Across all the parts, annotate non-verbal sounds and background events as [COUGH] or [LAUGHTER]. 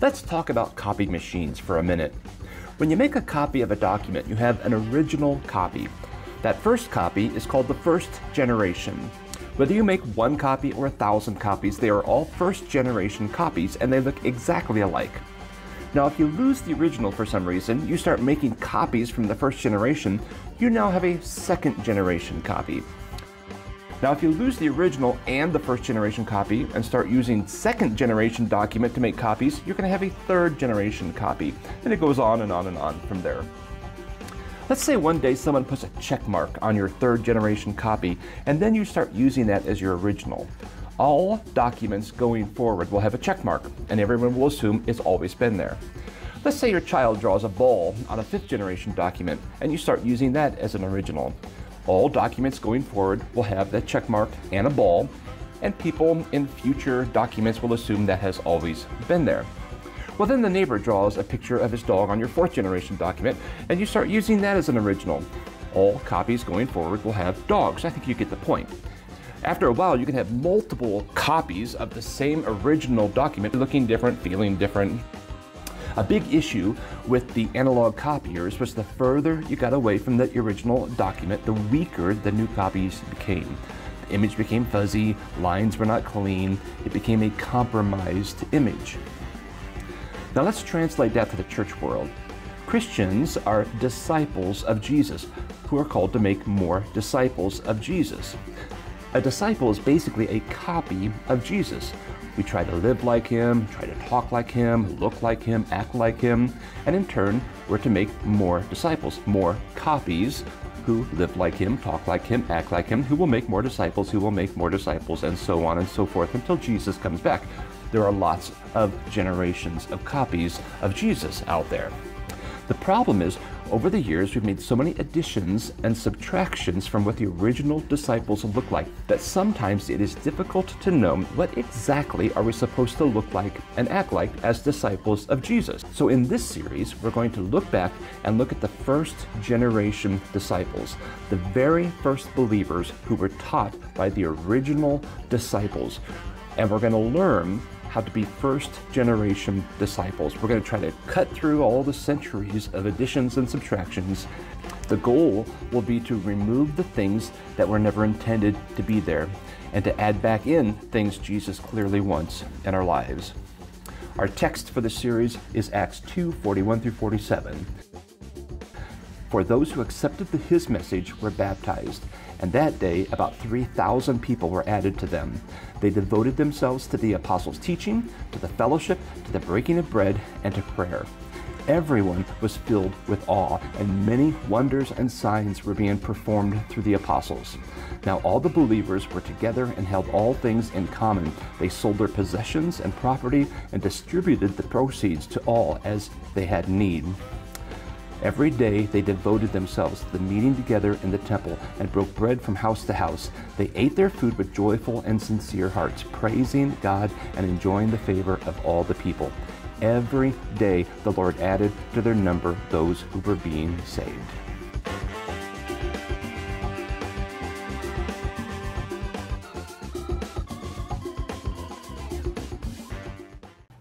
Let's talk about copy machines for a minute. When you make a copy of a document, you have an original copy. That first copy is called the first generation. Whether you make one copy or a thousand copies, they are all first generation copies and they look exactly alike. Now, if you lose the original for some reason, you start making copies from the first generation, you now have a second generation copy. Now, if you lose the original and the first generation copy and start using second generation document to make copies, you're going to have a third generation copy. And it goes on and on and on from there. Let's say one day someone puts a check mark on your third generation copy, and then you start using that as your original. All documents going forward will have a check mark, and everyone will assume it's always been there. Let's say your child draws a ball on a fifth generation document, and you start using that as an original all documents going forward will have that check mark and a ball, and people in future documents will assume that has always been there. Well, then the neighbor draws a picture of his dog on your fourth generation document, and you start using that as an original. All copies going forward will have dogs. I think you get the point. After a while, you can have multiple copies of the same original document looking different, feeling different, a big issue with the analog copiers was the further you got away from the original document, the weaker the new copies became. The image became fuzzy, lines were not clean, it became a compromised image. Now let's translate that to the church world. Christians are disciples of Jesus who are called to make more disciples of Jesus. A disciple is basically a copy of Jesus. We try to live like him, try to talk like him, look like him, act like him, and in turn, we're to make more disciples, more copies who live like him, talk like him, act like him, who will make more disciples, who will make more disciples, and so on and so forth until Jesus comes back. There are lots of generations of copies of Jesus out there. The problem is over the years, we've made so many additions and subtractions from what the original disciples look like that sometimes it is difficult to know what exactly are we supposed to look like and act like as disciples of Jesus. So in this series, we're going to look back and look at the first generation disciples, the very first believers who were taught by the original disciples. And we're going to learn how to be first generation disciples. We're going to try to cut through all the centuries of additions and subtractions. The goal will be to remove the things that were never intended to be there and to add back in things Jesus clearly wants in our lives. Our text for the series is Acts 2 41 through 47. For those who accepted the, his message were baptized, and that day about 3,000 people were added to them. They devoted themselves to the apostles' teaching, to the fellowship, to the breaking of bread, and to prayer. Everyone was filled with awe, and many wonders and signs were being performed through the apostles. Now all the believers were together and held all things in common. They sold their possessions and property and distributed the proceeds to all as they had need. Every day they devoted themselves to the meeting together in the temple and broke bread from house to house. They ate their food with joyful and sincere hearts, praising God and enjoying the favor of all the people. Every day the Lord added to their number those who were being saved.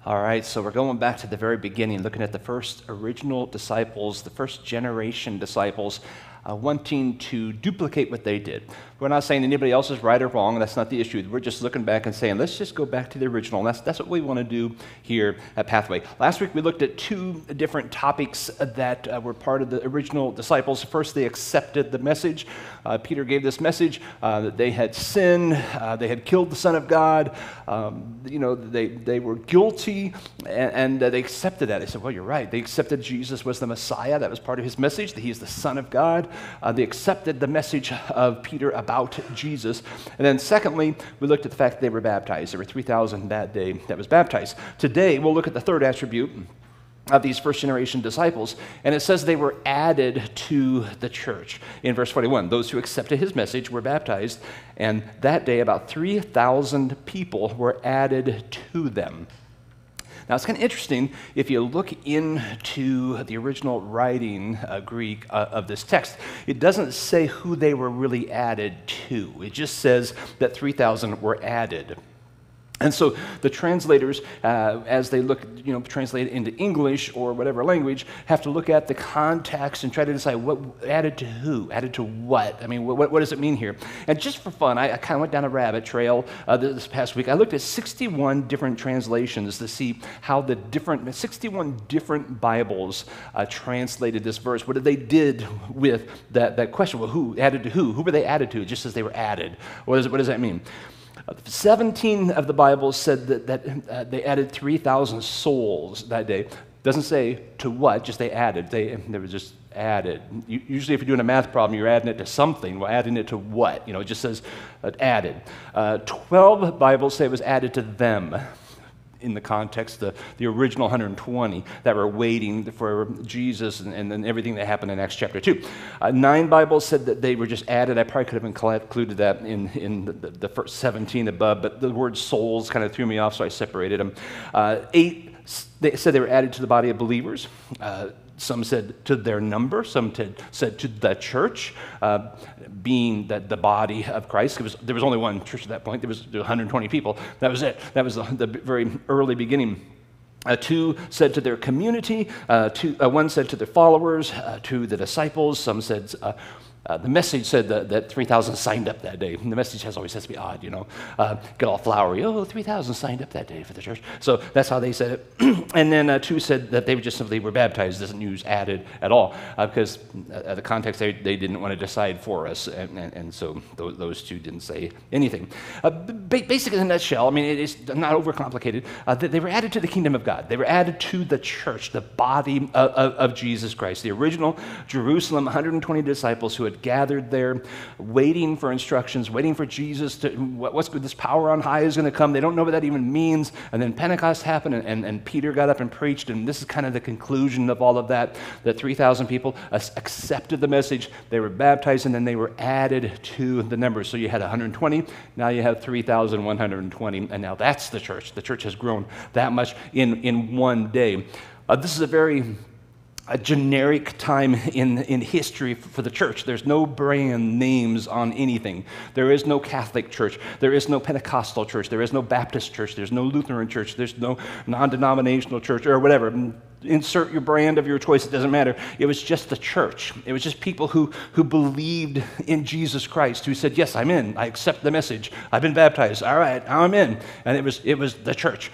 All right, so we're going back to the very beginning, looking at the first original disciples, the first generation disciples, uh, wanting to duplicate what they did. We're not saying anybody else is right or wrong. That's not the issue. We're just looking back and saying, let's just go back to the original. And that's, that's what we want to do here at Pathway. Last week, we looked at two different topics that uh, were part of the original disciples. First, they accepted the message. Uh, Peter gave this message uh, that they had sinned, uh, they had killed the Son of God. Um, you know, they, they were guilty, and, and uh, they accepted that. They said, well, you're right. They accepted Jesus was the Messiah. That was part of his message, that he's the Son of God. they accepted the message of Peter about about Jesus. And then, secondly, we looked at the fact that they were baptized. There were 3,000 that day that was baptized. Today, we'll look at the third attribute of these first generation disciples. And it says they were added to the church. In verse 41, those who accepted his message were baptized, and that day about 3,000 people were added to them. Now, it's kind of interesting if you look into the original writing uh, Greek uh, of this text, it doesn't say who they were really added to. It just says that 3,000 were added. And so the translators, uh, as they look, you know, translate into English or whatever language, have to look at the context and try to decide what added to who, added to what. I mean, what, what does it mean here? And just for fun, I, I kind of went down a rabbit trail uh, this past week. I looked at 61 different translations to see how the different, 61 different Bibles uh, translated this verse. What did they did with that, that question? Well, who added to who? Who were they added to? Just as they were added. What, is, what does that mean? 17 of the Bibles said that, that uh, they added 3,000 souls that day. Doesn't say to what, just they added. They, they were just added. usually, if you're doing a math problem, you're adding it to something. We're adding it to what? You know, it just says uh, added. Uh, 12 Bibles say it was added to them in the context, the, the original 120 that were waiting for Jesus and, and, everything that happened in Acts chapter 2. Uh, nine Bibles said that they were just added. I probably could have included that in, in the, the first 17 above, but the word souls kind of threw me off, so I separated them. Uh, eight they said they were added to the body of believers. Uh, some said to their number, some said to the church, uh, being that the body of Christ. Was, there was only one church at that point, there was 120 people. That was it. That was the, the very early beginning. Uh, two said to their community, uh, two, uh, one said to their followers, uh, to the disciples, some said uh, uh, the message said that, that 3,000 signed up that day. And the message has always has to be odd, you know. Uh, get all flowery. Oh, 3,000 signed up that day for the church. So that's how they said it. [CLEARS THROAT] and then uh, two said that they were just simply were baptized. Doesn't use added at all uh, because uh, the context they, they didn't want to decide for us. And, and, and so those, those, two didn't say anything. Uh, basically, in a nutshell, I mean, it's not overcomplicated. they were added to the kingdom of God. They were added to the church, the body of, of, of Jesus Christ. The original Jerusalem, 120 disciples who had gathered there, waiting for instructions, waiting for Jesus to, what's good, this power on high is going to come. They don't know what that even means. And then Pentecost happened, and, and, and Peter got up and preached, and this is kind of the conclusion of all of that that 3,000 people accepted the message, they were baptized, and then they were added to the numbers. So you had 120, now you have 3,120, and now that's the church. The church has grown that much in, in one day. Uh, this is a very a generic time in, in history for the church. There's no brand names on anything. There is no Catholic church. There is no Pentecostal church. There is no Baptist church. There's no Lutheran church. There's no non denominational church or whatever. Insert your brand of your choice, it doesn't matter. It was just the church. It was just people who, who believed in Jesus Christ, who said, Yes, I'm in. I accept the message. I've been baptized. All right, I'm in. And it was, it was the church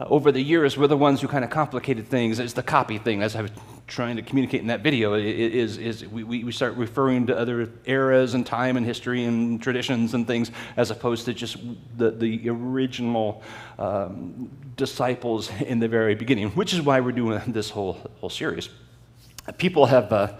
uh, over the years, we're the ones who kind of complicated things. It's the copy thing, as I was trying to communicate in that video, is, is we, we start referring to other eras and time and history and traditions and things as opposed to just the, the original um, disciples in the very beginning, which is why we're doing [LAUGHS] this whole, whole series. People have uh,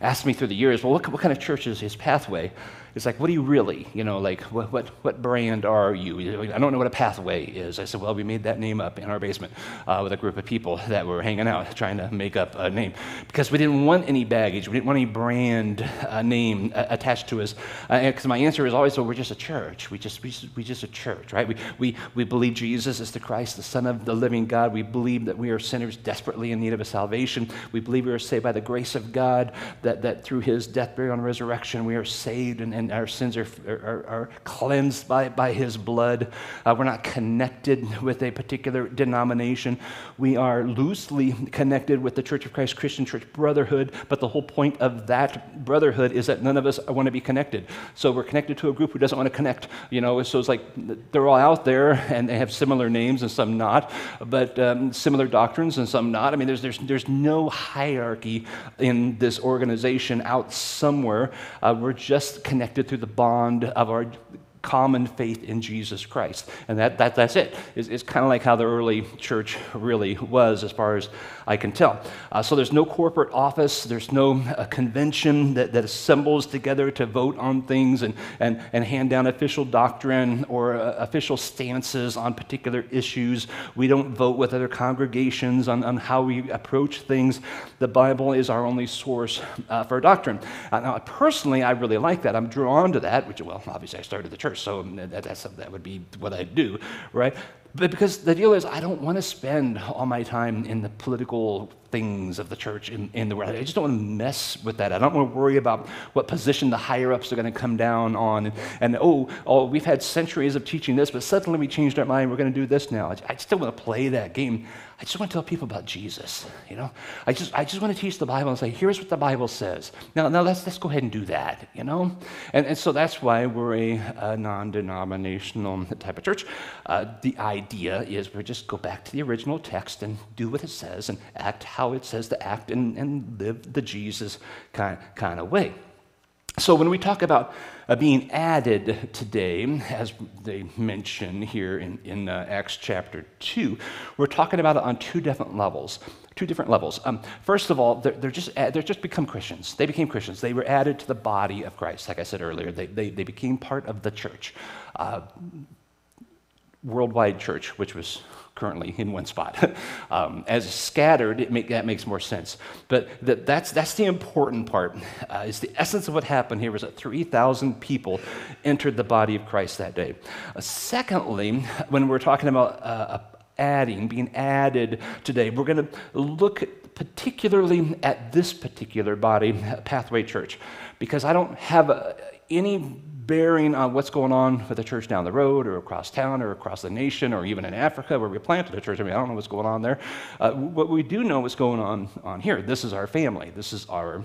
asked me through the years, well, what, what kind of church is his pathway? It's like, what are you really? You know, like, what, what, what brand are you? I don't know what a pathway is. I said, well, we made that name up in our basement uh, with a group of people that were hanging out trying to make up a name because we didn't want any baggage. We didn't want any brand uh, name uh, attached to us. Because uh, my answer is always, well, we're just a church. We just, we just, we just a church, right? We, we, we believe Jesus is the Christ, the Son of the living God. We believe that we are sinners desperately in need of a salvation. We believe we are saved by the grace of God, that, that through his death, burial, and resurrection, we are saved and, and our sins are, are, are cleansed by, by his blood. Uh, we're not connected [LAUGHS] with a particular denomination. We are loosely connected with the Church of Christ Christian Church Brotherhood, but the whole point of that brotherhood is that none of us want to be connected. So we're connected to a group who doesn't want to connect, you know, so it's like they're all out there and they have similar names and some not, but um, similar doctrines and some not. I mean, there's, there's, there's no hierarchy in this organization out somewhere. Uh, we're just connected connected through the bond of our common faith in Jesus Christ. And that, that, that's it. It's, it's kind of like how the early church really was, as far as I can tell. Uh, so there's no corporate office, there's no uh, convention that, that assembles together to vote on things and, and, and hand down official doctrine or uh, official stances on particular issues. We don't vote with other congregations on, on how we approach things. The Bible is our only source uh, for doctrine. Uh, now, personally, I really like that. I'm drawn to that, which, well, obviously, I started the church, so that, that's, that would be what I'd do, right? But because the deal is, I don't want to spend all my time in the political things of the church in, in the world. I just don't want to mess with that. I don't want to worry about what position the higher ups are going to come down on. And, and oh, oh, we've had centuries of teaching this, but suddenly we changed our mind. We're going to do this now. I still want to play that game. I just want to tell people about Jesus. You know, I just, I just want to teach the Bible and say, here's what the Bible says. Now, now let's, let's go ahead and do that. You know, and, and so that's why we're a, a non-denominational type of church. Uh, the idea is we just go back to the original text and do what it says and act how it says to act and, and live the Jesus kind, kind of way. So when we talk about uh, being added today, as they mention here in, in uh, Acts chapter 2, we're talking about it on two different levels. Two different levels. Um, first of all, they're, they're, just, they're just become Christians. They became Christians. They were added to the body of Christ, like I said earlier. They, they, they became part of the church. Uh, worldwide church, which was currently in one spot. [LAUGHS] um, as scattered, make, that makes more sense. But that, that's, that's the important part. Uh, is the essence of what happened here was that 3,000 people entered the body of Christ that day. Uh, secondly, when we're talking about uh, adding, being added today, we're going to look particularly at this particular body, Pathway Church, because I don't have uh, any bearing on what's going on with the church down the road or across town or across the nation or even in Africa where we planted a church. I mean, I don't know what's going on there. Uh, what we do know what's going on on here. This is our family. This is our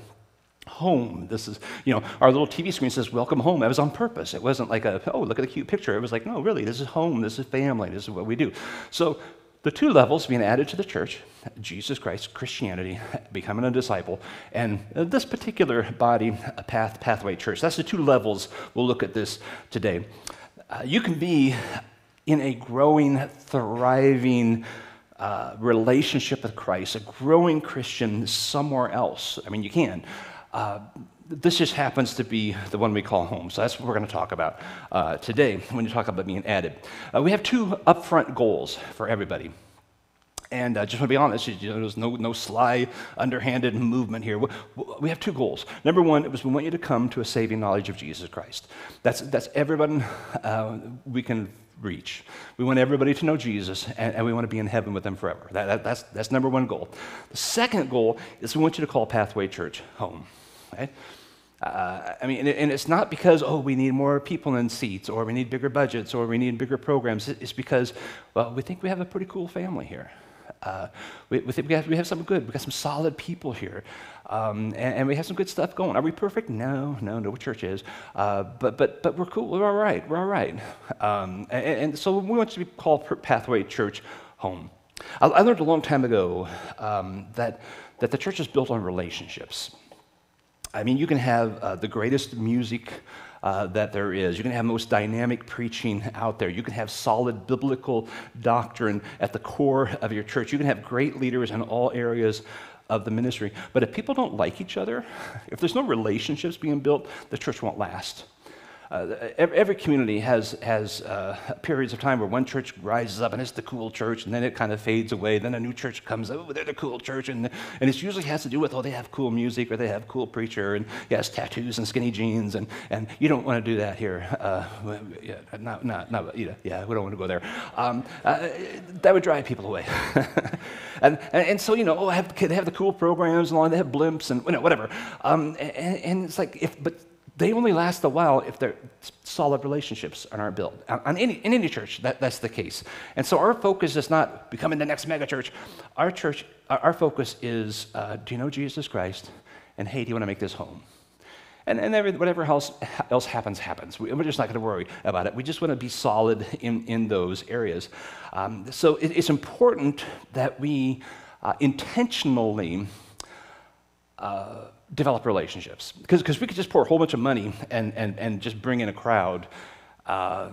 home. This is, you know, our little TV screen says welcome home. That was on purpose. It wasn't like a, oh, look at the cute picture. It was like, no, really, this is home. This is family. This is what we do. So the two levels being added to the church Jesus Christ, Christianity, [LAUGHS] becoming a disciple, and this particular body, a path, pathway church. That's the two levels we'll look at this today. Uh, you can be in a growing, thriving uh, relationship with Christ, a growing Christian somewhere else. I mean, you can. Uh, this just happens to be the one we call home. So that's what we're going to talk about uh, today when you talk about being added. Uh, we have two upfront goals for everybody. And uh, just want to be honest, you know, there's no, no sly, underhanded movement here. We have two goals. Number one, it was we want you to come to a saving knowledge of Jesus Christ. That's, that's everyone uh, we can reach. We want everybody to know Jesus, and, and we want to be in heaven with them forever. That, that, that's, that's number one goal. The second goal is we want you to call Pathway Church home. Right? Uh, I mean, and it's not because, oh, we need more people in seats, or we need bigger budgets, or we need bigger programs. It's because, well, we think we have a pretty cool family here. Uh, we, we, think we have, we have some good, we got some solid people here. Um, and, and, we have some good stuff going. Are we perfect? No, no, no what church is. Uh, but, but, but we're cool. We're all right. We're all right. Um, and, and, so we want to be called Pathway Church home. I, I learned a long time ago um, that, that the church is built on relationships. I mean, you can have uh, the greatest music uh, that there is. You can have the most dynamic preaching out there. You can have solid biblical doctrine at the core of your church. You can have great leaders in all areas of the ministry. But if people don't like each other, [LAUGHS] if there's no relationships being built, the church won't last. Uh, every community has, has uh, periods of time where one church rises up and it's the cool church, and then it kind of fades away. Then a new church comes, oh, they're the cool church. And, and it usually has to do with, oh, they have cool music or they have cool preacher and he has tattoos and skinny jeans. And, and you don't want to do that here. Uh, yeah, not, not, not, yeah, we don't want to go there. Um, uh, that would drive people away. [LAUGHS] and, and, and, so, you know, oh, have, they have the cool programs and all, they have blimps and you know, whatever. Um, and, and it's like, if, but they only last a while if they're solid relationships aren't built. On any, in any church, that, that's the case. And so our focus is not becoming the next megachurch. Our church, our focus is uh, do you know Jesus Christ? And hey, do you want to make this home? And, and every, whatever else, else happens, happens. We, are just not going to worry about it. We just want to be solid in, in those areas. Um, so it, it's important that we uh, intentionally. Uh, develop relationships. Because we could just pour a whole bunch of money and, and, and just bring in a crowd. Uh,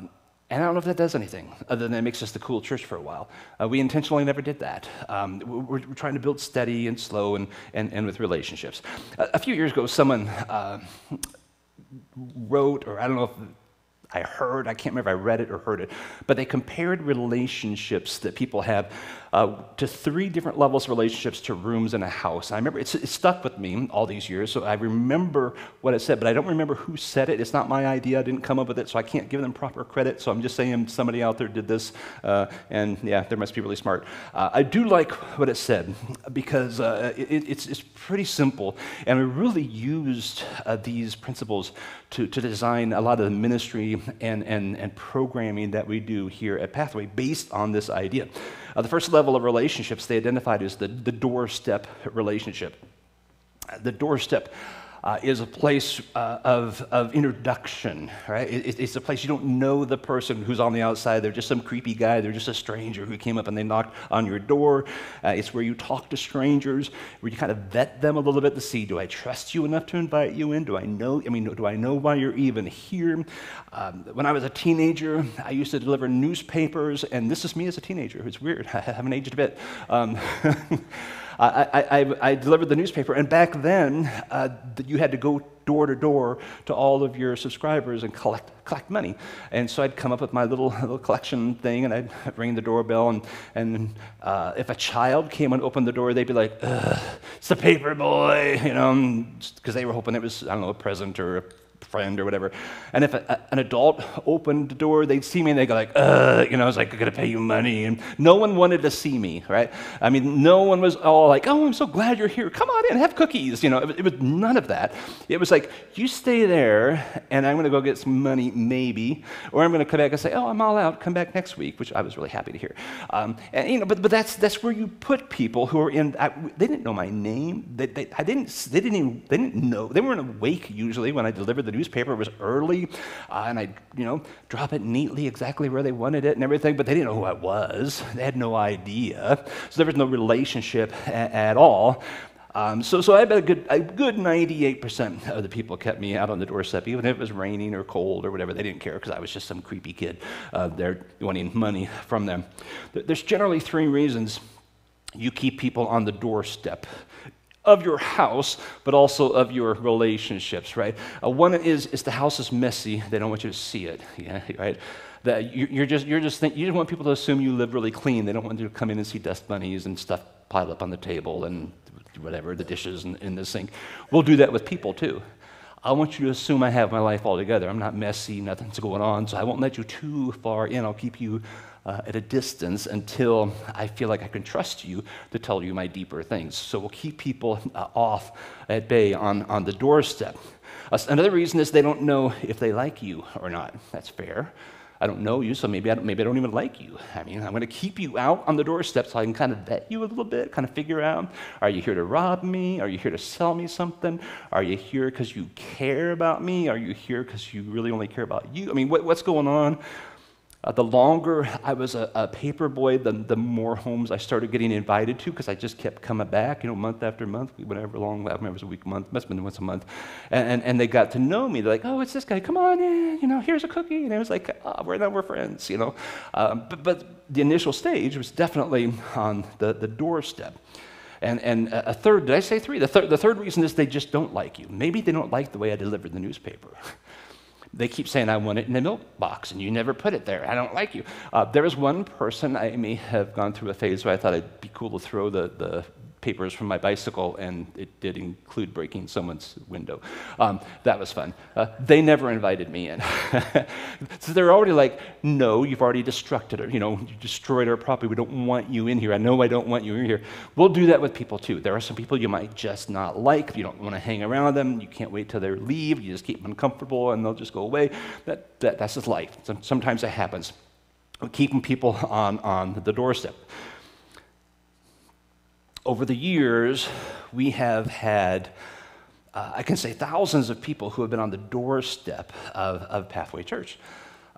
and I don't know if that does anything other than it makes us the cool church for a while. Uh, we intentionally never did that. Um, we're, we're, trying to build steady and slow and, and, and with relationships. A, a few years ago, someone uh, wrote, or I don't know if I heard, I can't remember if I read it or heard it, but they compared relationships that people have uh, to three different levels of relationships to rooms in a house. I remember it's, it stuck with me all these years, so I remember what it said, but I don't remember who said it. It's not my idea. I didn't come up with it, so I can't give them proper credit. So I'm just saying somebody out there did this, uh, and yeah, they must be really smart. Uh, I do like what it said because uh, it, it's, it's pretty simple, and we really used uh, these principles to, to design a lot of the ministry and, and, and programming that we do here at Pathway based on this idea. Uh, the first level of relationships they identified as the, the doorstep relationship. The doorstep uh, is a place uh, of, of introduction, right? It, it's a place you don't know the person who's on the outside. They're just some creepy guy. They're just a stranger who came up and they knocked on your door. Uh, it's where you talk to strangers, where you kind of vet them a little bit to see, do I trust you enough to invite you in? Do I know, I mean, do I know why you're even here? Um, when I was a teenager, I used to deliver newspapers, and this is me as a teenager. It's weird. [LAUGHS] I haven't aged a bit. Um, [LAUGHS] I, I, I, delivered the newspaper, and back then, uh, you had to go door to door to all of your subscribers and collect, collect money. And so I'd come up with my little, [LAUGHS] little collection thing, and I'd ring the doorbell. And, and uh, if a child came and opened the door, they'd be like, it's the paper boy, [LAUGHS] you know, because they were hoping it was, I don't know, a present or a friend or whatever. And if a, a, an adult opened the door, they'd see me and they'd go like, uh, you know, I was like, I gotta pay you money. And no one wanted to see me, right? I mean, no one was all like, oh, I'm so glad you're here. Come on in, have cookies. You know, it, it was none of that. It was like, you stay there and I'm gonna go get some money, maybe. Or I'm gonna come back and say, oh, I'm all out, come back next week, which I was really happy to hear. Um, and, you know, but, but that's, that's where you put people who are in, I, they didn't know my name. They, they, I didn't, they didn't even, they didn't know, they weren't awake usually when I delivered the the newspaper. It was early, uh, and I'd, you know, drop it neatly exactly where they wanted it and everything, but they didn't know who I was. They had no idea. So there was no relationship a- at all. Um, so, so I bet a good, a good 98% of the people kept me out on the doorstep, even if it was raining or cold or whatever. They didn't care because I was just some creepy kid uh, there wanting money from them. There's generally three reasons you keep people on the doorstep of your house, but also of your relationships, right? Uh, one is, is the house is messy. They don't want you to see it, [LAUGHS] yeah, right? That you're just, you're just think, you just want people to assume you live really clean. They don't want you to come in and see dust bunnies and stuff piled up on the table and whatever, the dishes in, in the sink. We'll do that with people too. I want you to assume I have my life all together. I'm not messy, nothing's going on, so I won't let you too far in. I'll keep you uh, at a distance until I feel like I can trust you to tell you my deeper things. So we'll keep people uh, off at bay on, on the doorstep. Uh, another reason is they don't know if they like you or not. That's fair. I don't know you, so maybe I don't, maybe I don't even like you. I mean, I'm going to keep you out on the doorstep so I can kind of vet you a little bit, kind of figure out are you here to rob me? Are you here to sell me something? Are you here because you care about me? Are you here because you really only care about you? I mean, what, what's going on? Uh, the longer I was a, a paper boy, the, the more homes I started getting invited to because I just kept coming back, you know, month after month, whatever long, I remember it was a week, month, must have been once a month. And, and, and, they got to know me. They're like, oh, it's this guy, come on in, you know, here's a cookie. And I was like, oh, we're, now we're friends, you know. Um, but, but the initial stage was definitely on the, the doorstep. And, and a third, did I say three? The, thir- the third reason is they just don't like you. Maybe they don't like the way I delivered the newspaper. [LAUGHS] They keep saying, I want it in the milk box, and you never put it there. I don't like you. Uh, there was one person, I may have gone through a phase where I thought it'd be cool to throw the, the papers from my bicycle, and it did include breaking someone's window. Um, that was fun. Uh, they never invited me in. [LAUGHS] so they're already like, no, you've already destructed it. You know, you destroyed our property. We don't want you in here. I know I don't want you in here. We'll do that with people too. There are some people you might just not like. You don't want to hang around them. You can't wait till they leave. You just keep them uncomfortable, and they'll just go away. That, that, that's just life. Sometimes it happens. Keeping people on, on the doorstep over the years, we have had, uh, I can say, thousands of people who have been on the doorstep of, of Pathway Church.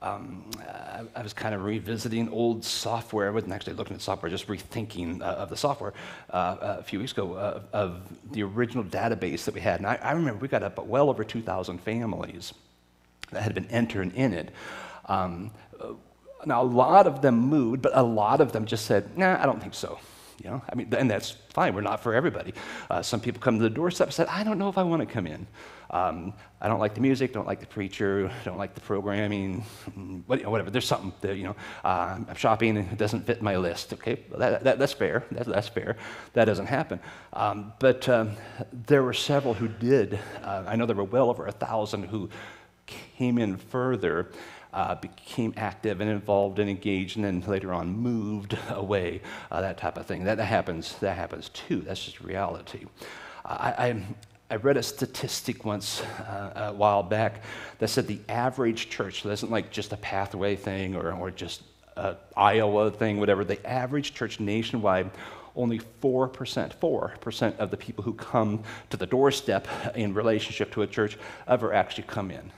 Um, I, I, was kind of revisiting old software. I wasn't actually looking at software, just rethinking uh, of the software uh, a few weeks ago uh, of the original database that we had. And I, I remember we got up well over 2,000 families that had been entered in it. Um, now, a lot of them moved, but a lot of them just said, nah, I don't think so You know, I mean, and that's fine. We're not for everybody. Uh, some people come to the doorstep and say, I don't know if I want to come in. Um, I don't like the music, don't like the preacher, [LAUGHS] don't like the programming, [LAUGHS] whatever. There's something that, you know, uh, I'm shopping and it doesn't fit my list. Okay, that, that, that's fair. That, that's fair. That doesn't happen. Um, but um, there were several who did. Uh, I know there were well over a thousand who came in further uh, became active and involved and engaged, and then later on moved [LAUGHS] away, uh, that type of thing. That, that, happens. That happens too. That's just reality. I, I, I read a statistic once uh, a while back that said the average church, so that's not like just a pathway thing or, or just an Iowa thing, whatever, the average church nationwide only 4%, 4% of the people who come to the doorstep in relationship to a church ever actually come in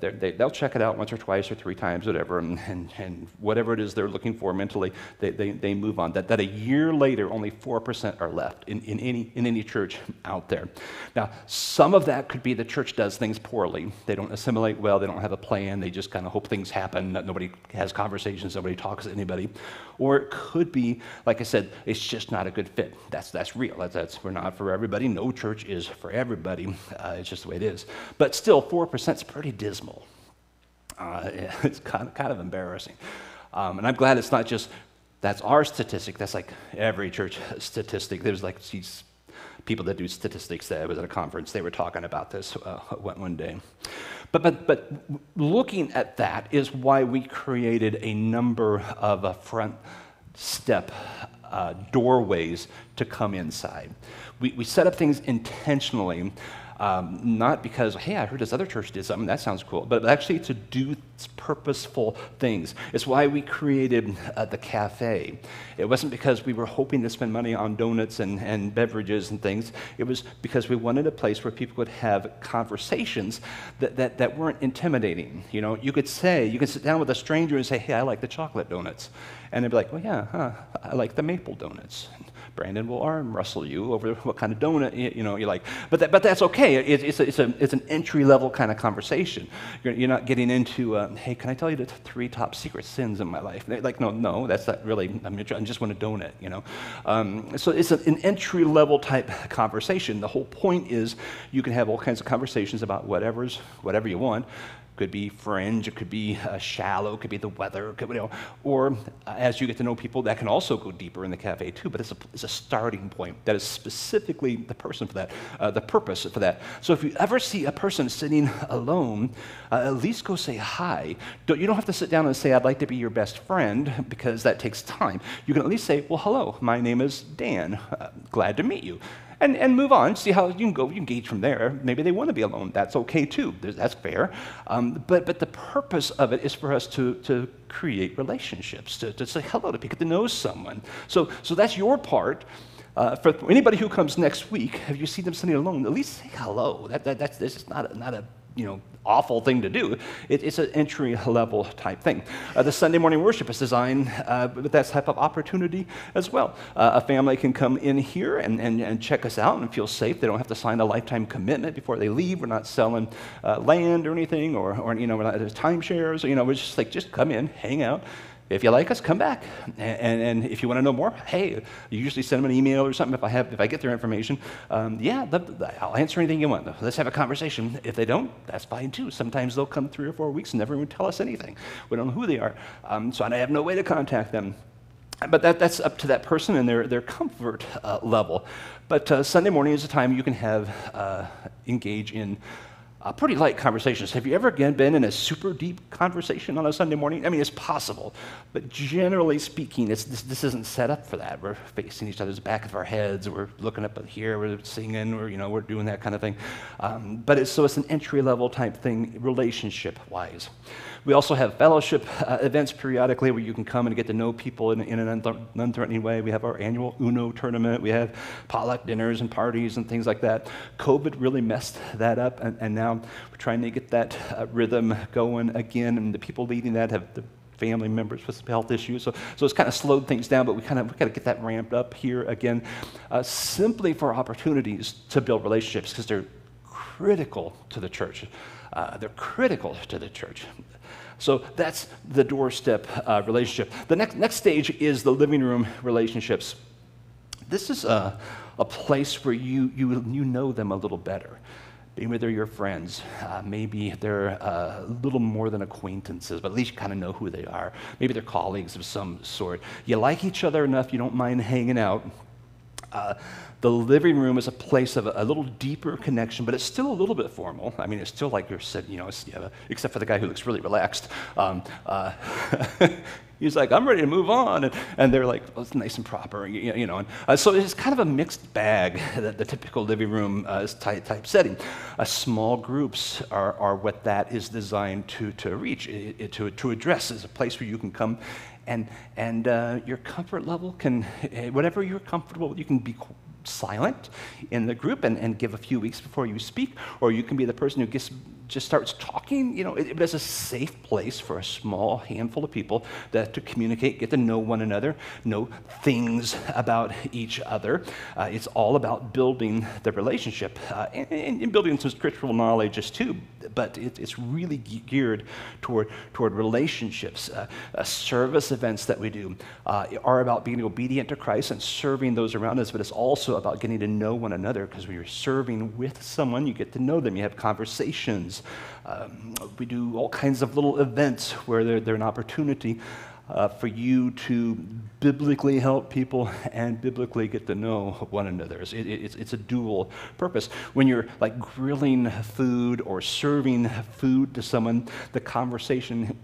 they, will check it out once or twice or three times, whatever, and, and, and whatever it is they're looking for mentally, they, they, they move on. That, that a year later, only 4% are left in, in, any, in any church out there. Now, some of that could be the church does things poorly. They don't assimilate well, they don't have a plan, they just kind of hope things happen, nobody has conversations, nobody talks to anybody. Or it could be, like I said, it's just not a good fit. That's, that's real. That's, that's, we're not for everybody. No church is for everybody. Uh, it's just the way it is. But still, 4% is pretty dismal. Uh, [LAUGHS] it's kind of, kind of embarrassing. Um, and I'm glad it's not just that's our statistic. That's like every church [LAUGHS] statistic. There's like these people that do statistics that was at a conference. They were talking about this uh, [LAUGHS] one day. But, but, but looking at that is why we created a number of uh, front step uh, doorways to come inside. We, we set up things intentionally um, not because, hey, I heard this other church did something, that sounds cool, but actually to do purposeful things. It's why we created uh, the cafe. It wasn't because we were hoping to spend money on donuts and, and beverages and things. It was because we wanted a place where people could have conversations that, that, that weren't intimidating. You know, you could say, you could sit down with a stranger and say, hey, I like the chocolate donuts. And they'd be like, well, yeah, huh, I like the maple donuts. Brandon will arm wrestle you over [LAUGHS] what kind of donut you know you like. But that, but that's okay. It, it's a, it's a, it's an entry level kind of conversation. You're, you're not getting into uh, hey, can I tell you the three top secret sins in my life? Like no, no, that's not really. I, mean, I just want a donut, you know. Um, so it's a, an entry level type [LAUGHS] conversation. The whole point is you can have all kinds of conversations about whatever's whatever you want could be fringe, it could be uh, shallow, it could be the weather, could, you know, or uh, as you get to know people, that can also go deeper in the cafe too. But it's a, it's a starting point that is specifically the person for that, uh, the purpose for that. So if you ever see a person sitting alone, uh, at least go say hi. Don't, you don't have to sit down and say, "I'd like to be your best friend," because that takes time. You can at least say, "Well, hello, my name is Dan. Uh, glad to meet you." And, and move on. See how you can go, you engage from there. Maybe they want to be alone. That's okay too. That's fair. Um, but, but the purpose of it is for us to, to create relationships, to, to say hello, to get to know someone. So, so that's your part. Uh, for anybody who comes next week, have you seen them sitting alone? At least say hello. That, that, that's, this is not a, not a you know, awful thing to do. It, it's an entry level type thing. Uh, the Sunday morning worship is designed uh, with that type of opportunity as well. Uh, a family can come in here and, and, and, check us out and feel safe. They don't have to sign a lifetime commitment before they leave. We're not selling uh, land or anything, or, or you know, we're not timeshares. You know, we're just like just come in, hang out, if you like us, come back. And, and, if you want to know more, hey, you usually send them an email or something if I, have, if I get their information. Um, yeah, I'll answer anything you want. Let's have a conversation. If they don't, that's fine too. Sometimes they'll come three or four weeks and never even tell us anything. We don't know who they are. Um, so I have no way to contact them. But that, that's up to that person and their, their comfort uh, level. But uh, Sunday morning is a time you can have uh, engage in uh, pretty light conversations. Have you ever again been in a super deep conversation on a Sunday morning? I mean, it's possible, but generally speaking, this, this isn't set up for that. We're facing each other's back of our heads, we're looking up here, we're singing, we're, you know, we're doing that kind of thing. Um, but it's, so it's an entry level type thing, relationship wise. We also have fellowship uh, events periodically where you can come and get to know people in, in an unthreatening way. We have our annual Uno tournament. We have potluck dinners and parties and things like that. COVID really messed that up, and, and now we're trying to get that uh, rhythm going again. And the people leading that have the family members with some health issues. So, so it's kind of slowed things down, but we kind of we got to get that ramped up here again, uh, simply for opportunities to build relationships because they're critical to the church. Uh, they're critical to the church. So that's the doorstep uh, relationship. The next, next stage is the living room relationships. this is a, a place where you, you, you know them a little better. Maybe they're your friends. Uh, maybe they're uh, a little more than acquaintances, but at least you kind of know who they are. Maybe they're colleagues of some sort. You like each other enough, you don't mind hanging out. Uh, the living room is a place of a, a, little deeper connection, but it's still a little bit formal. I mean, it's still like you're sitting, you know, except for the guy who looks really relaxed. Um, uh, [LAUGHS] he's like, I'm ready to move on. And, and they're like, well, it's nice and proper, you, you know. And, uh, so it's kind of a mixed bag, [LAUGHS] the, the typical living room uh, type, type setting. Uh, small groups are, are what that is designed to, to reach, it, it, to, to address, is a place where you can come and, and uh, your comfort level can, [LAUGHS] whatever you're comfortable with, you can be silent in the group and, and give a few weeks before you speak, or you can be the person who gets just starts talking. You know, it, it's a safe place for a small handful of people that, to communicate, get to know one another, know things about each other. Uh, it's all about building the relationship uh, and, and, building some scriptural knowledge too. But it, it's really geared toward toward relationships. Uh, uh, service events that we do uh, are about being obedient to Christ and serving those around us. But it's also about getting to know one another because when you're serving with someone, you get to know them. You have conversations. Um, we do all kinds of little events where they're, they're an opportunity uh, for you to biblically help people [LAUGHS] and biblically get to know one another. It, it, it's, it's a dual purpose. When you're like grilling food or serving food to someone, the conversation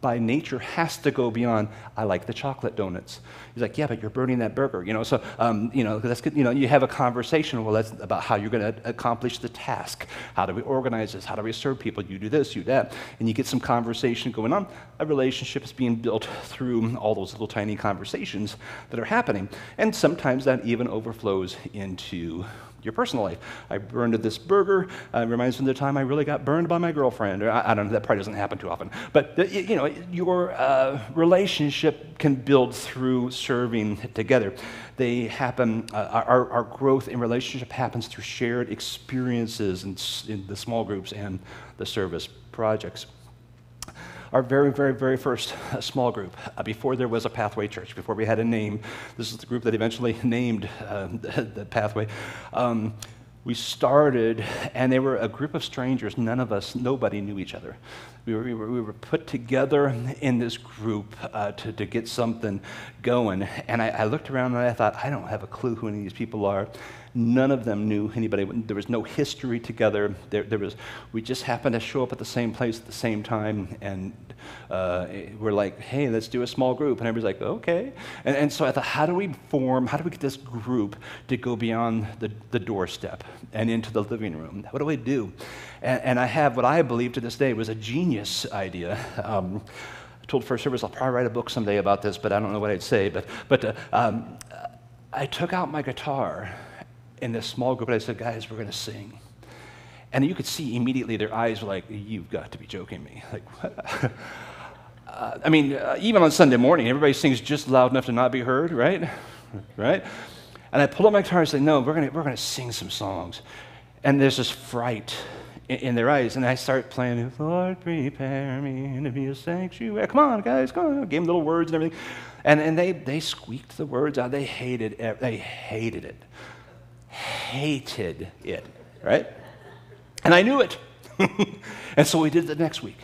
by nature has to go beyond, I like the chocolate donuts. He's like, yeah, but you're burning that burger, you know. So, um, you know, that's good. You know, you have a conversation. Well, that's about how you're going to accomplish the task. How do we organize this? How do we serve people? You do this, you that, and you get some conversation going on. A relationship is being built through all those little tiny conversations that are happening, and sometimes that even overflows into your personal life. I burned this burger. Uh, reminds me of the time I really got burned by my girlfriend. Or I, I don't know, that probably doesn't happen too often. But, uh, you know, your uh, relationship can build through serving together. They happen, uh, our, our growth in relationship happens through shared experiences in, in the small groups and the service projects our very, very, very first [LAUGHS] small group, uh, before there was a Pathway Church, before we had a name. This is the group that eventually [LAUGHS] named uh, [LAUGHS] the, the, Pathway. Um, we started, and they were a group of strangers. None of us, nobody knew each other. We were, we were, we were put together in this group uh, to, to get something going. And I, I looked around and I thought, I don't have a clue who any of these people are. None of them knew anybody. There was no history together. There, there was, we just happened to show up at the same place at the same time, and uh, we're like, hey, let's do a small group. And everybody's like, okay. And, and so I thought, how do we form, how do we get this group to go beyond the, the doorstep and into the living room? What do we do? And, and I have what I believe to this day was a genius idea. Um, I told First Service I'll probably write a book someday about this, but I don't know what I'd say. But, but uh, um, I took out my guitar in this small group and I said, guys, we're going to sing. And you could see immediately their eyes were like, you've got to be joking me. Like, uh, [LAUGHS] I mean, uh, even on Sunday morning, everybody sings just loud enough to not be heard, right? [LAUGHS] right? And I pull up my guitar and say, no, we're going we're gonna sing some songs. And there's this fright in, in their eyes. And I start playing, Lord, prepare me to be a sanctuary. Come on, guys, come on. Gave them little words and everything. And, and they, they squeaked the words out. They hated it. They hated it hated it, right? And I knew it. [LAUGHS] and so we did it the next week,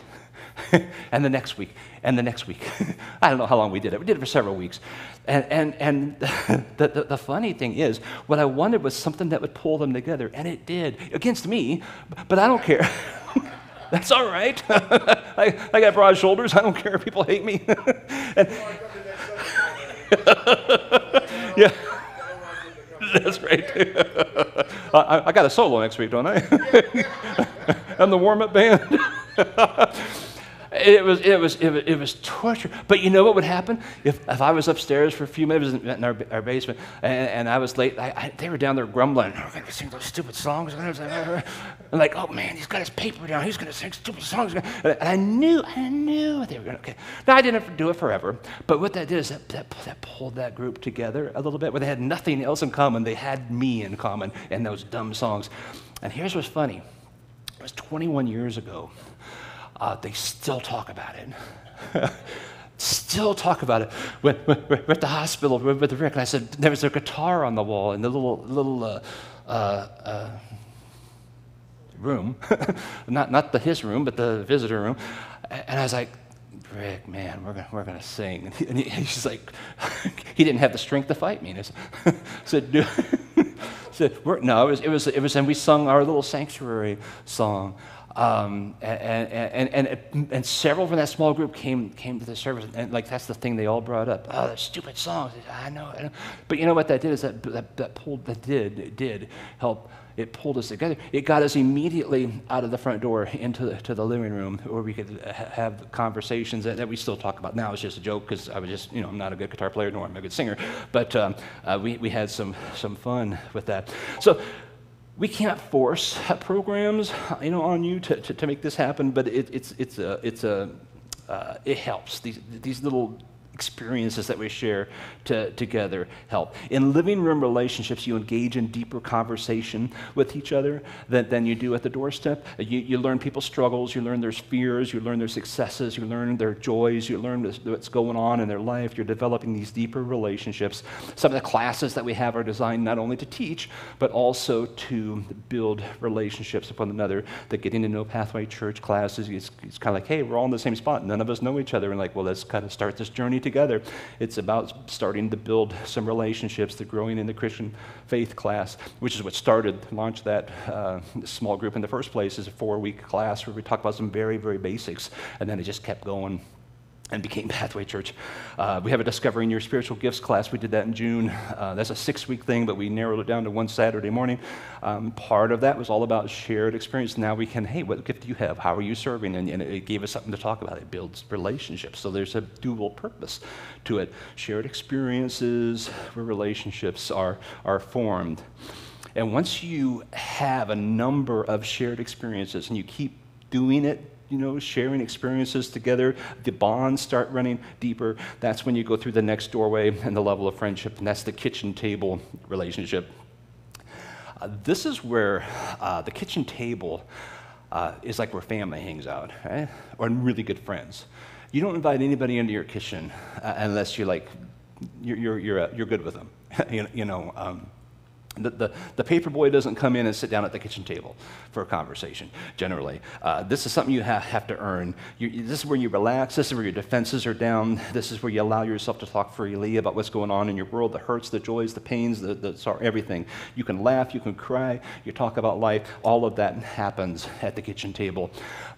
[LAUGHS] and the next week, and the next week. [LAUGHS] I don't know how long we did it. We did it for several weeks. And, and, and the, the, the, funny thing is, what I wanted was something that would pull them together, and it did, against me, but I don't care. That's all right. I, I got broad shoulders. I don't care if people hate me. and, yeah. [LAUGHS] That's right. [LAUGHS] I, I, got a solo next week, don't I? [LAUGHS] I'm the warm up band. It was, it, was, it, was, it was torture. But you know what would happen? If, if I was upstairs for a few minutes in our, our basement and, and I was late, I, I, they were down there grumbling. We're going to sing those stupid songs. And I was like, like, oh man, he's got his paper down. He's going to sing stupid songs. And I knew, I knew they were going to. Okay. Now, I didn't do it forever. But what that did is that, that, that pulled that group together a little bit where they had nothing else in common. They had me in common and those dumb songs. And here's what's funny it was 21 years ago uh, they still talk about it. [LAUGHS] still talk about it. When we're at the hospital with Rick, and I said, there was a guitar on the wall in the little, little uh, uh, uh, room, [LAUGHS] not, not the, his room, but the visitor room. And I was like, Rick, man, we're gonna, we're gonna sing. [LAUGHS] And he, he's like, he didn't have the strength to fight me. And I said, said no, it was, it was, it was, and we sung our little sanctuary song. Um, and, and, and, and, several from that small group came, came to the service, and like that's the thing they all brought up. Oh, the stupid songs. I know, I know. But you know what that did is that that, that pulled that did did help it pulled us together. It got us immediately out of the front door into the, to the living room where we could ha- have conversations that, that, we still talk about now. It's just a joke because I was just, you know, I'm not a good guitar player nor I'm a good singer. But um, uh, we, we had some, some fun with that. So we can't force [LAUGHS] programs, you know, on you to, to, to make this happen, but it, it's, it's a, it's a, uh, it helps. These, these little experiences that we share to, together help. In living room relationships, you engage in deeper conversation with each other than, than you do at the doorstep. You, you learn people's struggles, you learn their fears, you learn their successes, you learn their joys, you learn what's going on in their life. You're developing these deeper relationships. Some of the classes that we have are designed not only to teach, but also to build relationships with one another. The Getting to Know Pathway Church classes, it's, it's kind of like, hey, we're all in the same spot. None of us know each other. And like, well, let's kind of start this journey together. It's about starting to build some relationships, the growing in the Christian faith class, which is what started, launched that uh, small group in the first place, is a four week class where we talk about some very, very basics. And then it just kept going and became Pathway Church. Uh, we have a Discovering Your Spiritual Gifts class. We did that in June. Uh, that's a six week thing, but we narrowed it down to one Saturday morning. Um, part of that was all about shared experience. Now we can, hey, what gift do you have? How are you serving? And, and it gave us something to talk about. It builds relationships. So there's a dual purpose to it shared experiences where relationships are, are formed. And once you have a number of shared experiences and you keep doing it you know, sharing experiences together, the bonds start running deeper. That's when you go through the next doorway and the level of friendship, and that's the kitchen table relationship. Uh, this is where uh, the kitchen table uh, is like where family hangs out, right? Or really good friends. You don't invite anybody into your kitchen uh, unless you're like, you're, you're, you're, uh, you're good with them. [LAUGHS] you, you know, um, the, the, the, paper boy doesn't come in and sit down at the kitchen table for a conversation, generally. Uh, this is something you have, have to earn. You, this is where you relax. This is where your defenses are down. This is where you allow yourself to talk freely about what's going on in your world the hurts, the joys, the pains, the, the sorry, everything. You can laugh, you can cry, you talk about life. All of that happens at the kitchen table.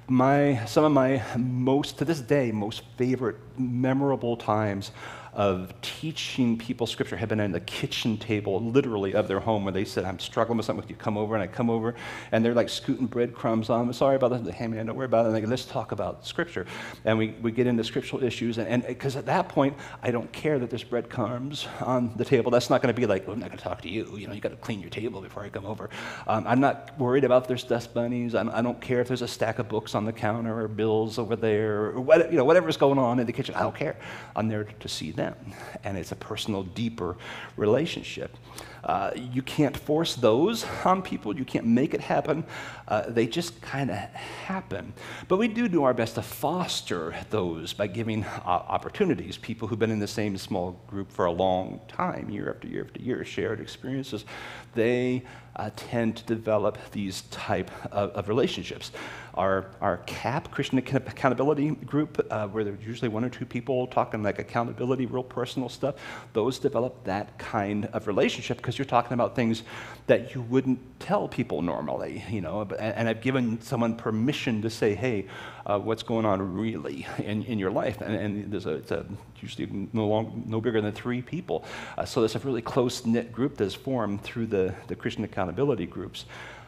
My, some of my most, to this day, most favorite, memorable times of teaching people scripture have been in the kitchen table, literally, of their home where they said, I'm struggling with something with you. Come over. And I come over, and they're like scooting breadcrumbs on. I'm sorry about that. Hey, man, don't worry about it. And they go, let's talk about scripture. And we, we get into scriptural issues. And because at that point, I don't care that there's breadcrumbs on the table. That's not going to be like, well, I'm not going to talk to you. You know, you got to clean your table before I come over. Um, I'm not worried about if there's dust bunnies. I'm, I do not care if there's a stack of books on the counter or bills over there or what, you know, whatever's going on in the kitchen. I don't care. I'm there to see them. And it's a personal, deeper relationship. Uh, you can't force those on people. You can't make it happen. Uh, they just kind of happen. But we do do our best to foster those by giving uh, opportunities. People who've been in the same small group for a long time, year after year after year, shared experiences, they uh, tend to develop these type of, of relationships. Our, our CAP, Christian Accountability Group, uh, where there's usually one or two people talking like accountability, real personal stuff, those develop that kind of relationship because you're talking about things that you wouldn't tell people normally, you know. And I've given someone permission to say, hey, uh, what's going on really in, in your life? And, and there's a, it's a, usually no, long, no bigger than three people. Uh, so there's a really close knit group that's formed through the, the Christian accountability groups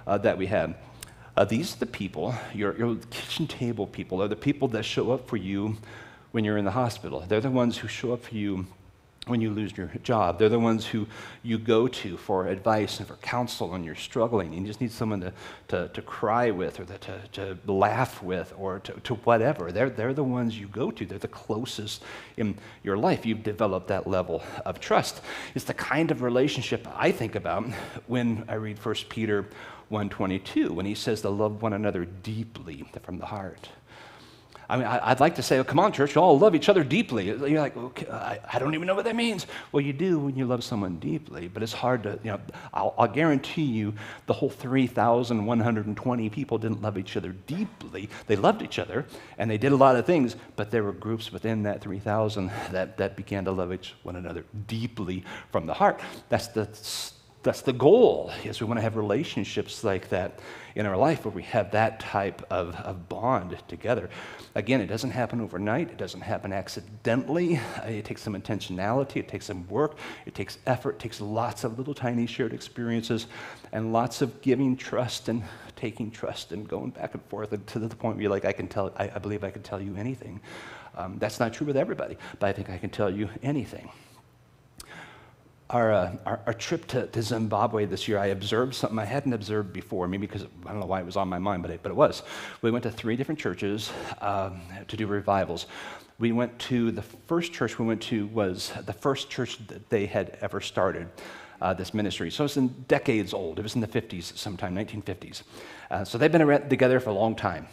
uh, that we have. Uh, these are the people, your, your kitchen table people, are the people that show up for you when you're in the hospital. They're the ones who show up for you when you lose your job. They're the ones who you go to for advice and for counsel when you're struggling. And you just need someone to, to, to cry with or to, to laugh with or to, to whatever. They're, they're the ones you go to. They're the closest in your life. You've developed that level of trust. It's the kind of relationship I think about when I read 1 Peter 1.22, when he says to love one another deeply from the heart. I mean, I, would like to say, oh, come on, church, you all love each other deeply. You're like, okay, I, I, don't even know what that means. Well, you do when you love someone deeply, but it's hard to, you know, I'll, I'll guarantee you the whole 3,120 people didn't love each other deeply. They loved each other and they did a lot of things, but there were groups within that 3,000 that, that began to love each one another deeply from the heart. That's the that's the goal is we want to have relationships like that in our life where we have that type of, of bond together. Again it doesn't happen overnight. It doesn't happen accidentally. It takes some intentionality. It takes some work. It takes effort. It takes lots of little tiny shared experiences and lots of giving trust and taking trust and going back and forth to the point where you're like i can tell i, I believe i can tell you anything. Um, that's not true with everybody but i think i can tell you anything our, uh, our, our, trip to, to, Zimbabwe this year, I observed something I hadn't observed before, maybe because I don't know why it was on my mind, but it, but it was. We went to three different churches um, to do revivals. We went to the first church we went to was the first church that they had ever started. Uh, this ministry. So it's in decades old. It was in the 50s sometime, 1950s. Uh, so they've been together for a long time.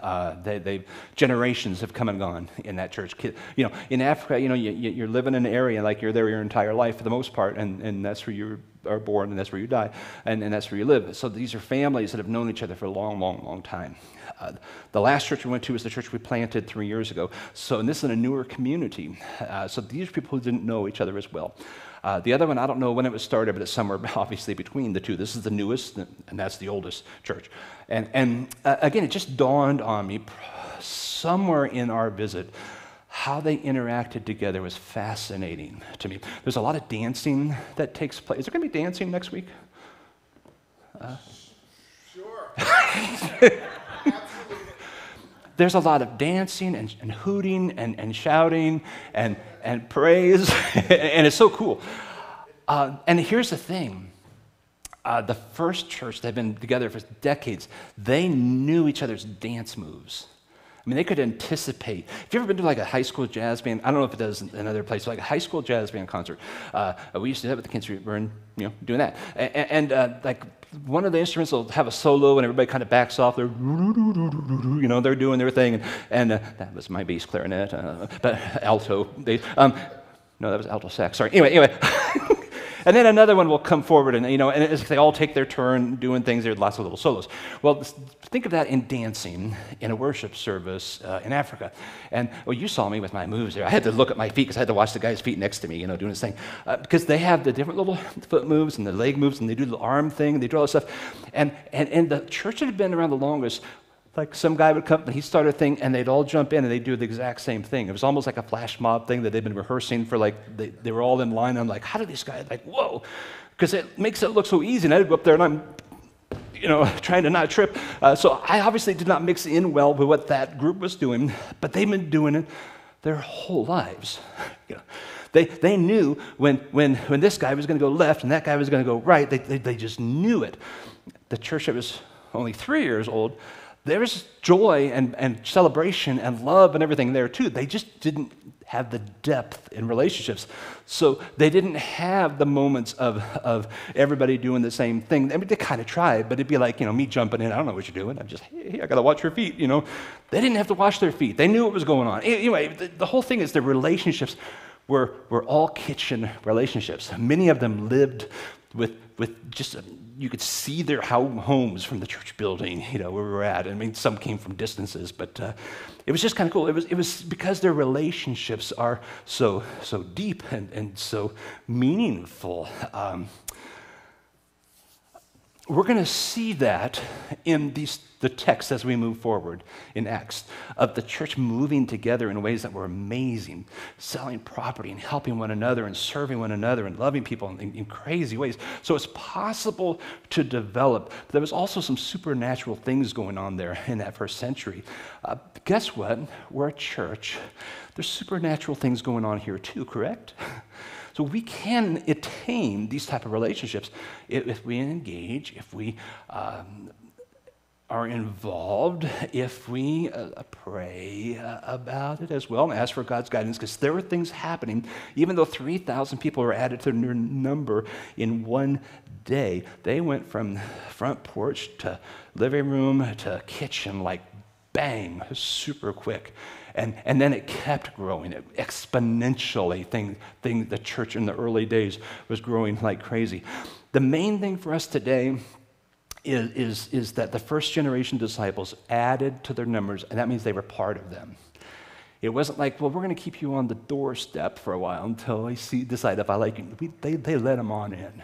Uh, they, they, generations have come and gone in that church. You know, in Africa, you know, you, you're living in an area like you're there your entire life for the most part, and, and that's where you are born and that's where you die, and, and that's where you live. So these are families that have known each other for a long, long, long time. Uh, the last church we went to was the church we planted three years ago. So, and this is in a newer community. Uh, so these are people who didn't know each other as well. Uh, the other one, I don't know when it was started, but it's somewhere [LAUGHS] obviously between the two. This is the newest, and that's the oldest church. And, and uh, again, it just dawned on me somewhere in our visit how they interacted together was fascinating to me. There's a lot of dancing that takes place. Is there going to be dancing next week? Uh, sure. [LAUGHS] there's a lot of dancing and, and hooting and, and shouting and, and praise, [LAUGHS] and it's so cool. Uh, and here's the thing uh, the first church, they've been together for decades, they knew each other's dance moves. I mean, they could anticipate. Have you ever been to like a high school jazz band? I don't know if it does in other places, like a high school jazz band concert. Uh, we used to have at the King Street Burn, you know, doing that. And, and uh, like one of the instruments will have a solo and everybody kind of backs off. They're, you know, they're doing their thing. And, and uh, that was my bass clarinet, uh, but alto bass. Um, no, that was alto sax. Sorry. Anyway, anyway. [LAUGHS] And then another one will come forward, and you know, and they all take their turn doing things. There's lots of little solos. Well, think of that in dancing in a worship service uh, in Africa. And well, you saw me with my moves there. I had to look at my feet because I had to watch the guy's feet next to me, you know, doing his thing, uh, because they have the different little [LAUGHS] foot moves and the leg moves, and they do the arm thing, and they do all this stuff. And and and the church that had been around the longest like some guy would come and he started a thing and they'd all jump in and they'd do the exact same thing. It was almost like a flash mob thing that they'd been rehearsing for like, they, they were all in line. I'm like, how did these guys, like, whoa, because it makes it look so easy. And I'd go up there and I'm, you know, [LAUGHS] trying to not trip. Uh, so I obviously did not mix in well with what that group was doing, but they've been doing it their whole lives. [LAUGHS] you know, they, they knew when, when, when this guy was going to go left and that guy was going to go right, they, they, they just knew it. The church that was only three years old, there's joy and, and celebration and love and everything there too. They just didn't have the depth in relationships. So they didn't have the moments of, of everybody doing the same thing. I mean, they kind of tried, but it'd be like, you know, me jumping in. I don't know what you're doing. I'm just, hey, I got to watch your feet, you know. They didn't have to wash their feet. They knew what was going on. Anyway, the, the whole thing is the relationships were, were all kitchen relationships. Many of them lived with, with just you could see their homes from the church building, you know, where we were at. I mean, some came from distances, but uh, it was just kind of cool. It was, it was because their relationships are so, so deep and, and so meaningful. Um, we're going to see that in these, the text as we move forward in Acts of the church moving together in ways that were amazing, selling property and helping one another and serving one another and loving people in, in crazy ways. So it's possible to develop. There was also some supernatural things going on there in that first century. Uh, guess what? We're a church. There's supernatural things going on here too, correct? [LAUGHS] So we can attain these type of relationships if, we engage, if we um, are involved, if we uh, pray uh, about it as well and ask for God's guidance, because there were things happening. Even though 3,000 people were added to their number in one day, they went from front porch to living room to kitchen like bang, super quick. And, and then it kept growing exponentially. Thing, thing, the church in the early days was growing like crazy. The main thing for us today is, is, is that the first generation disciples added to their numbers, and that means they were part of them. It wasn't like, well, we're going to keep you on the doorstep for a while until I see, decide if I like you. We, they, they let them on in.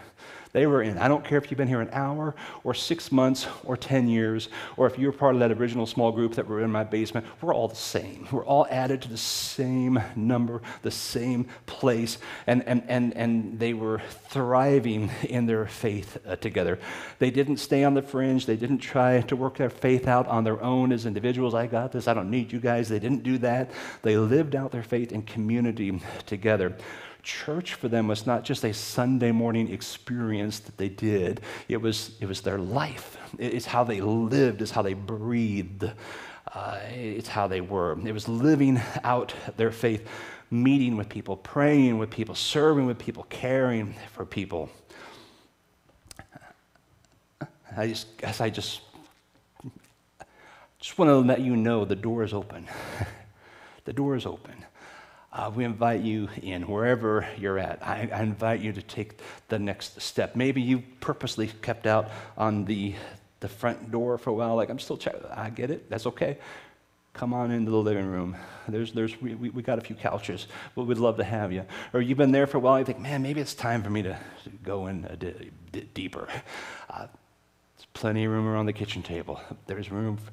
They were in. I don't care if you've been here an hour or six months or 10 years, or if you're part of that original small group that were in my basement. We're all the same. We're all added to the same number, the same place. And, and, and, and they were thriving in their faith uh, together. They didn't stay on the fringe. They didn't try to work their faith out on their own as individuals. I got this. I don't need you guys. They didn't do that. They lived out their faith in community together church for them was not just a Sunday morning experience that they did, it was, it was their life. It's how they lived, it's how they breathed, uh, it's how they were. It was living out their faith, meeting with people, praying with people, serving with people, caring for people. I just guess I just just want to let you know the door is open. [LAUGHS] the door is open uh, we invite you in wherever you're at. I, I, invite you to take the next step. Maybe you purposely kept out on the, the front door for a while, like, I'm still checking. I get it. That's okay. Come on into the living room. There's, there's, we, we, we got a few couches. But we'd love to have you. Or you've been there for a while, you think, man, maybe it's time for me to, go in a d- deeper. Uh, there's plenty of room around the kitchen table. There's room for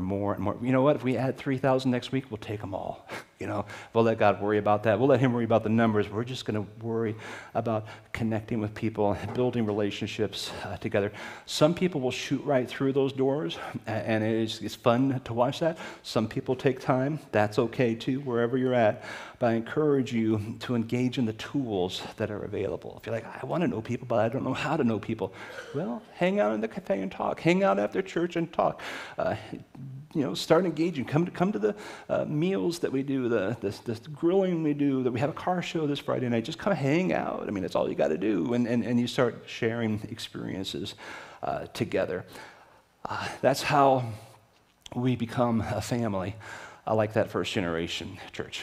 more and more. You know what? If we add 3,000 next week, we'll take them all. [LAUGHS] You know, we'll let God worry about that. We'll let Him worry about the numbers. We're just going to worry about connecting with people, and building relationships uh, together. Some people will shoot right through those doors, and it's, it's fun to watch that. Some people take time. That's okay too, wherever you're at. But I encourage you to engage in the tools that are available. If you're like, I want to know people, but I don't know how to know people, well, hang out in the cafe and talk. Hang out after church and talk. Uh, you know, start engaging. Come to, come to the uh, meals that we do, the, the, grilling we do, that we have a car show this Friday night. Just come hang out. I mean, that's all you got to do. And, and, and you start sharing experiences uh, together. Uh, that's how we become a family, I like that first generation church.